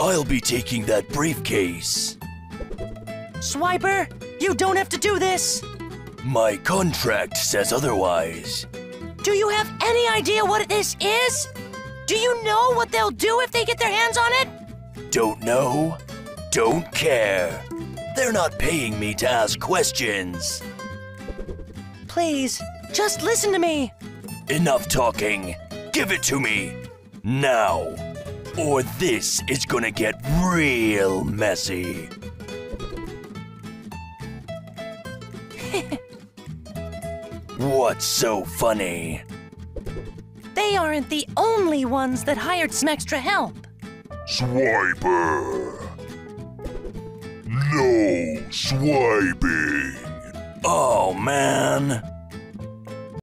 I'll be taking that briefcase. Swiper, you don't have to do this. My contract says otherwise. Do you have any idea what this is? Do you know what they'll do if they get their hands on it? Don't know? Don't care. They're not paying me to ask questions. Please, just listen to me. Enough talking. Give it to me. Now. Or this is gonna get real messy. What's so funny? They aren't the only ones that hired some extra help. Swiper. No swiping. Oh man.